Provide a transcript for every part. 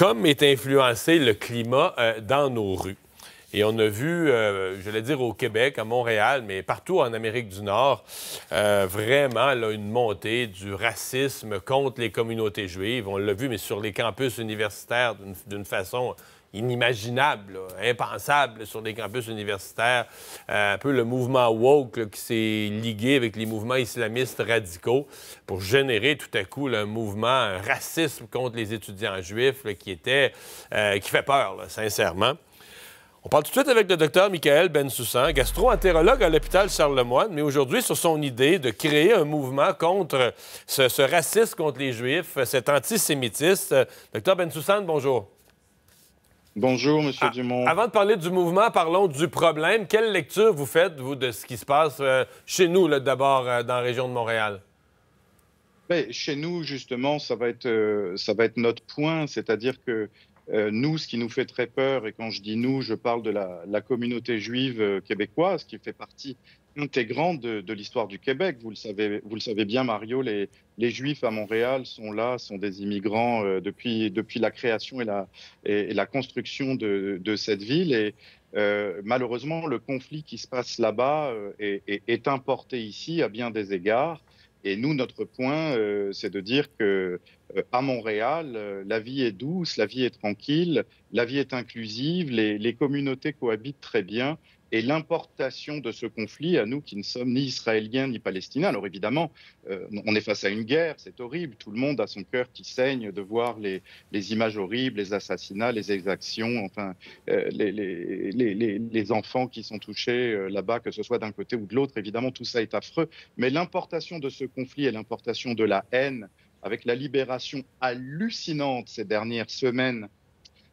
comme est influencé le climat euh, dans nos rues. Et on a vu, euh, je vais dire au Québec, à Montréal, mais partout en Amérique du Nord, euh, vraiment là, une montée du racisme contre les communautés juives. On l'a vu, mais sur les campus universitaires d'une façon inimaginable, impensable sur les campus universitaires. Euh, un peu le mouvement woke qui s'est ligué avec les mouvements islamistes radicaux pour générer tout à coup un mouvement un racisme contre les étudiants juifs qui était qui fait peur, sincèrement. On parle tout de suite avec le docteur Michael Bensoussan, gastro-entérologue à l'hôpital Charlemagne, mais aujourd'hui sur son idée de créer un mouvement contre ce, racisme contre les Juifs, cet antisémitisme. Docteur Bensoussan, bonjour. Bonjour, M. Ah, Dumont. Avant de parler du mouvement, parlons du problème. Quelle lecture vous faites, vous, de ce qui se passe euh, chez nous, d'abord, euh, dans la région de Montréal? Bien, chez nous, justement, ça va être, euh, ça va être notre point, c'est-à-dire que nous, ce qui nous fait très peur, et quand je dis nous, je parle de la, communauté juive québécoise qui fait partie intégrante de, l'histoire du Québec. Vous le savez, vous le savez bien, Mario, les, Juifs à Montréal sont là, sont des immigrants euh, depuis, depuis la création et la, construction de, cette ville. Et malheureusement, le conflit qui se passe là-bas est, est, importé ici à bien des égards. Et nous, notre point, euh, c'est de dire que euh, à Montréal, euh, la vie est douce, la vie est tranquille, la vie est inclusive, les communautés cohabitent très bien et l'importation de ce conflit à nous qui ne sommes ni israéliens ni palestiniens. Alors évidemment, euh, on est face à une guerre, c'est horrible, tout le monde a son cœur qui saigne de voir les, images horribles, les assassinats, les exactions, enfin euh, les, enfants qui sont touchés euh, là-bas, que ce soit d'un côté ou de l'autre, évidemment tout ça est affreux, mais l'importation de ce conflit et l'importation de la haine avec la libération hallucinante ces dernières semaines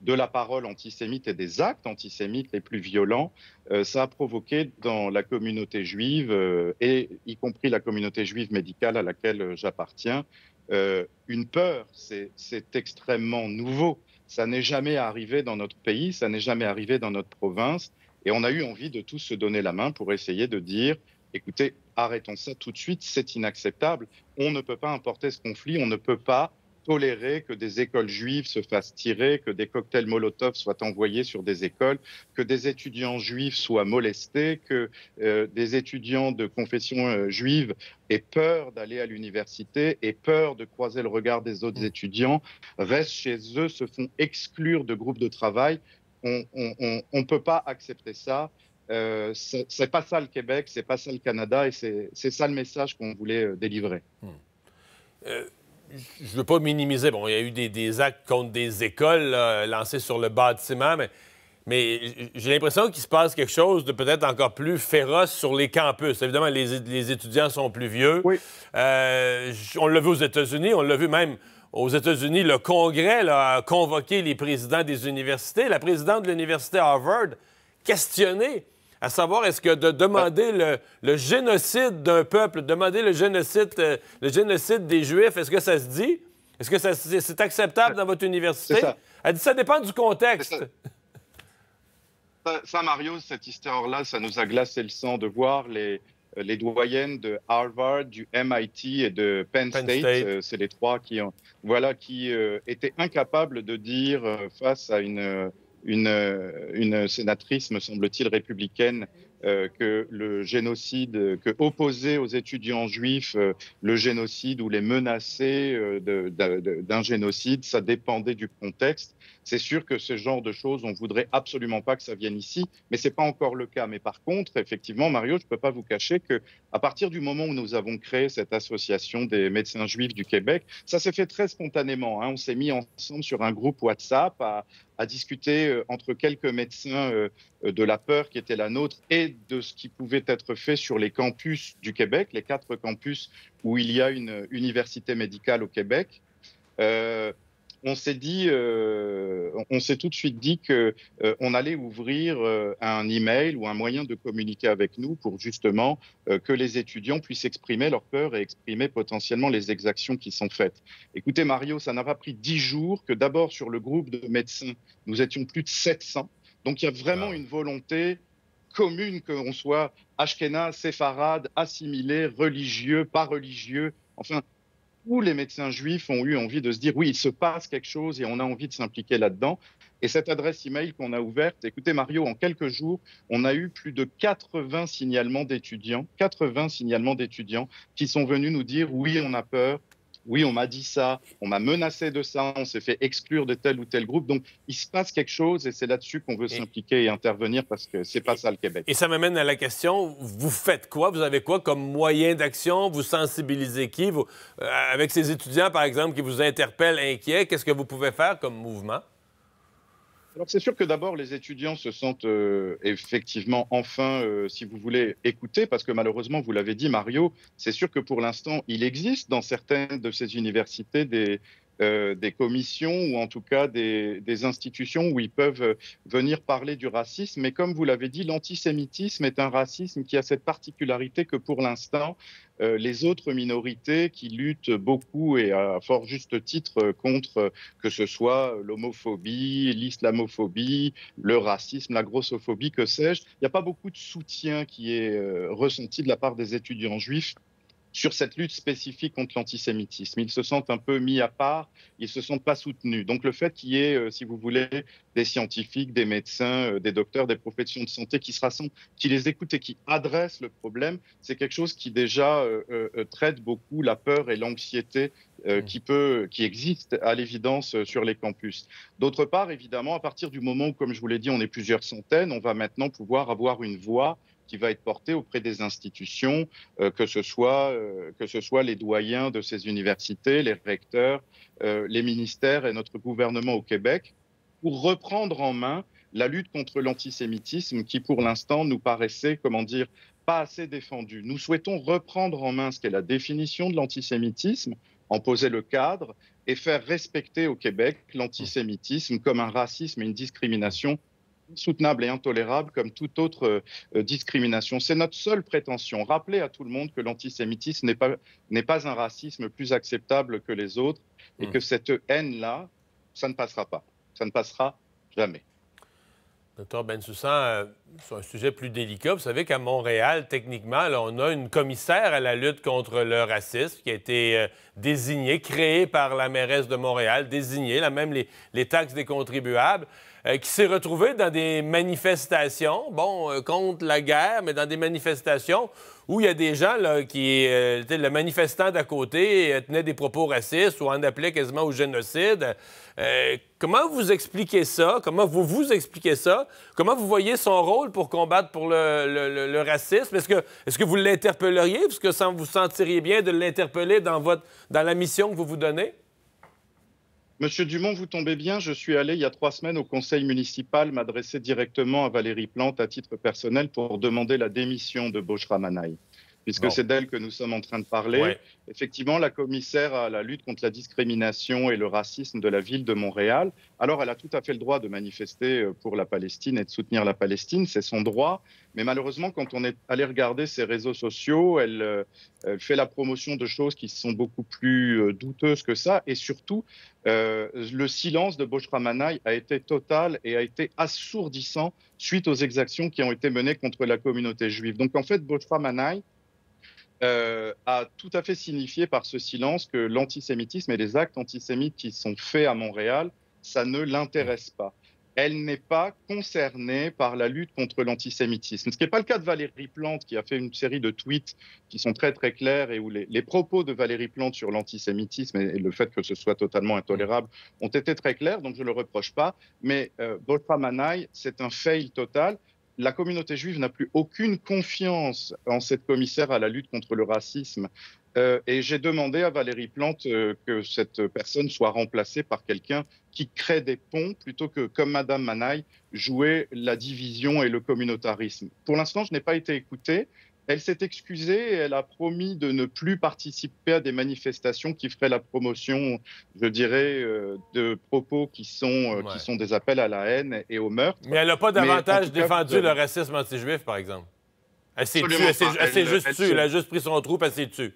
de la parole antisémite et des actes antisémites les plus violents, euh, ça a provoqué dans la communauté juive, euh, et y compris la communauté juive médicale à laquelle euh, j'appartiens, une peur. C'est extrêmement nouveau. Ça n'est jamais arrivé dans notre pays, ça n'est jamais arrivé dans notre province, et on a eu envie de tous se donner la main pour essayer de dire, écoutez, arrêtons ça tout de suite, c'est inacceptable. On ne peut pas importer ce conflit, on ne peut pas tolérer que des écoles juives se fassent tirer, que des cocktails Molotov soient envoyés sur des écoles, que des étudiants juifs soient molestés, que euh, des étudiants de confession euh, juive aient peur d'aller à l'université, aient peur de croiser le regard des autres mm. étudiants, restent chez eux, se font exclure de groupes de travail. On ne peut pas accepter ça. Euh, c'est pas ça le Québec, c'est pas ça le Canada, et c'est ça le message qu'on voulait euh, délivrer. Mm je ne veux pas minimiser. Bon, il y a eu des, actes contre des écoles lancés sur le bâtiment, mais, mais j'ai l'impression qu'il se passe quelque chose de peut-être encore plus féroce sur les campus. Évidemment, les, étudiants sont plus vieux. Oui. Euh, on l'a vu aux États-Unis, on l'a vu même aux États-Unis. Le Congrès a convoqué les présidents des universités. La présidente de l'université Harvard questionnée à savoir est-ce que de demander le, génocide d'un peuple, demander le génocide, euh, le génocide des Juifs, est-ce que ça se dit? Est-ce que c'est acceptable dans votre université? Elle dit ça dépend du contexte. Ça. Mario, cette histoire-là, ça nous a glacé le sang de voir les, euh, les doyennes de Harvard, du MIT et de Penn, State. Euh, c'est les trois qui, ont, voilà, qui étaient incapables de dire face à une une, une sénatrice, me semble-t-il, républicaine, euh, que le génocide, que opposer aux étudiants juifs euh, le génocide ou les menacer euh, d'un génocide, ça dépendait du contexte. C'est sûr que ce genre de choses, on voudrait absolument pas que ça vienne ici, mais c'est pas encore le cas. Mais par contre, effectivement, Mario, je peux pas vous cacher que à partir du moment où nous avons créé cette association des médecins juifs du Québec, ça s'est fait très spontanément. Hein. On s'est mis ensemble sur un groupe WhatsApp à, à discuter entre quelques médecins de la peur qui était la nôtre et de ce qui pouvait être fait sur les campus du Québec, les quatre campus où il y a une université médicale au Québec. Euh, on s'est dit, euh, on s'est tout de suite dit que euh, on allait ouvrir un email ou un moyen de communiquer avec nous pour justement que les étudiants puissent exprimer leur peur et exprimer potentiellement les exactions qui sont faites. Écoutez Mario, ça n'a pas pris dix jours que d'abord sur le groupe de médecins, nous étions plus de 700. Donc il y a vraiment une volonté commune qu'on soit ashkénaze, séfarade, assimilé, religieux, pas religieux. Enfin, tous les médecins juifs ont eu envie de se dire oui, il se passe quelque chose et on a envie de s'impliquer là-dedans. Et cette adresse email qu'on a ouverte, écoutez Mario, en quelques jours, on a eu plus de 80 signalements d'étudiants, 80 signalements d'étudiants qui sont venus nous dire oui, on a peur, oui, on m'a dit ça, on m'a menacé de ça, on s'est fait exclure de tel ou tel groupe. Donc, il se passe quelque chose et c'est là-dessus qu'on veut s'impliquer et intervenir parce que c'est pas ça le Québec. Et ça m'amène à la question, vous faites quoi? Vous avez quoi comme moyen d'action? Vous sensibilisez qui? Vous, euh, avec ces étudiants, par exemple, qui vous interpellent inquiets, qu'est-ce que vous pouvez faire comme mouvement? Alors c'est sûr que d'abord les étudiants se sentent euh, effectivement enfin, euh, si vous voulez, écoutés, parce que malheureusement, vous l'avez dit Mario, c'est sûr que pour l'instant, il existe dans certaines de ces universités des, euh, des commissions ou en tout cas des, institutions où ils peuvent venir parler du racisme. Mais comme vous l'avez dit, l'antisémitisme est un racisme qui a cette particularité que pour l'instant, euh, les autres minorités qui luttent beaucoup et à fort juste titre contre que ce soit l'homophobie, l'islamophobie, le racisme, la grossophobie, que sais-je, il n'y a pas beaucoup de soutien qui est euh, ressenti de la part des étudiants juifs sur cette lutte spécifique contre l'antisémitisme. Ils se sentent un peu mis à part, ils ne se sentent pas soutenus. Donc le fait qu'il y ait, euh, si vous voulez, des scientifiques, des médecins, euh, des docteurs, des professions de santé qui se rassemblent, qui les écoutent et qui adressent le problème, c'est quelque chose qui déjà euh, traite beaucoup la peur et l'anxiété mmh. qui, peut, qui existe à l'évidence sur les campus. D'autre part, évidemment, à partir du moment où, comme je vous l'ai dit, on est plusieurs centaines, on va maintenant pouvoir avoir une voix qui va être porté auprès des institutions, euh, que, ce soit, euh, que ce soit les doyens de ces universités, les recteurs, euh, les ministères et notre gouvernement au Québec, pour reprendre en main la lutte contre l'antisémitisme qui, pour l'instant, nous paraissait, comment dire, pas assez défendue. Nous souhaitons reprendre en main ce qu'est la définition de l'antisémitisme, en poser le cadre et faire respecter au Québec l'antisémitisme comme un racisme et une discrimination insoutenable et intolérable comme toute autre euh, discrimination. C'est notre seule prétention. Rappeler à tout le monde que l'antisémitisme n'est pas, n'est pas un racisme plus acceptable que les autres et hmm. que cette haine-là, ça ne passera pas. Ça ne passera jamais. Docteur Bensoussan, euh, sur un sujet plus délicat, vous savez qu'à Montréal, techniquement, on a une commissaire à la lutte contre le racisme qui a été euh, désignée, créée par la mairesse de Montréal, désignée, là même les, les taxes des contribuables. Euh, qui s'est retrouvé dans des manifestations, bon, euh, contre la guerre, mais dans des manifestations où il y a des gens là, qui, euh, le manifestant d'à côté, tenait des propos racistes ou en appelait quasiment au génocide. comment vous expliquez ça? Comment vous vous expliquez ça? Comment vous voyez son rôle pour combattre pour le, racisme? Est-ce que, est que vous l'interpelleriez? Est-ce que vous sentiriez bien de l'interpeller dans, dans la mission que vous vous donnez? Monsieur Dumont, vous tombez bien. Je suis allé il y a trois semaines au conseil municipal m'adresser directement à Valérie Plante à titre personnel pour demander la démission de Bochra Manaï puisque c'est d'elle que nous sommes en train de parler. Effectivement, la commissaire à la lutte contre la discrimination et le racisme de la ville de Montréal, alors elle a tout à fait le droit de manifester euh, pour la Palestine et de soutenir la Palestine, c'est son droit. Mais malheureusement, quand on est allé regarder ses réseaux sociaux, elle, euh, fait la promotion de choses qui sont beaucoup plus euh, douteuses que ça. Et surtout, le silence de Boshra Manaï a été total et a été assourdissant suite aux exactions qui ont été menées contre la communauté juive. Donc en fait, Boshra Manaï, euh, a tout à fait signifié par ce silence que l'antisémitisme et les actes antisémites qui sont faits à Montréal, ça ne l'intéresse pas. Elle n'est pas concernée par la lutte contre l'antisémitisme. Ce qui n'est pas le cas de Valérie Plante, qui a fait une série de tweets qui sont très très clairs et où les, propos de Valérie Plante sur l'antisémitisme et, le fait que ce soit totalement intolérable ont été très clairs, donc je ne le reproche pas. Mais euh, Manaï, c'est un fail total la communauté juive n'a plus aucune confiance en cette commissaire à la lutte contre le racisme. Euh, et j'ai demandé à Valérie Plante euh, que cette personne soit remplacée par quelqu'un qui crée des ponts plutôt que, comme Madame Manaï, jouer la division et le communautarisme. Pour l'instant, je n'ai pas été écoutée. Elle s'est excusée et elle a promis de ne plus participer à des manifestations qui feraient la promotion, je dirais, euh, de propos qui sont, euh, qui sont des appels à la haine et au meurtre. Mais elle n'a pas davantage défendu le racisme anti-juif, par exemple. Elle s'est juste tue. Elle a juste pris son trou et elle s'est tue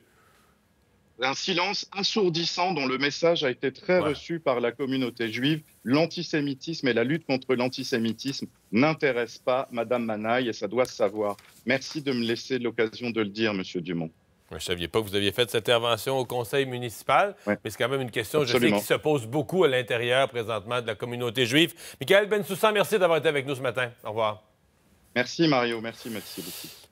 un silence assourdissant dont le message a été très reçu par la communauté juive. L'antisémitisme et la lutte contre l'antisémitisme n'intéressent pas Madame Manaï et ça doit se savoir. Merci de me laisser l'occasion de le dire, Monsieur Dumont. Je ne saviez pas que vous aviez fait cette intervention au conseil municipal, mais c'est quand même une question, je sais, qui se pose beaucoup à l'intérieur présentement de la communauté juive. Michael Bensoussan, merci d'avoir été avec nous ce matin. Au revoir. Merci Mario, merci, merci beaucoup.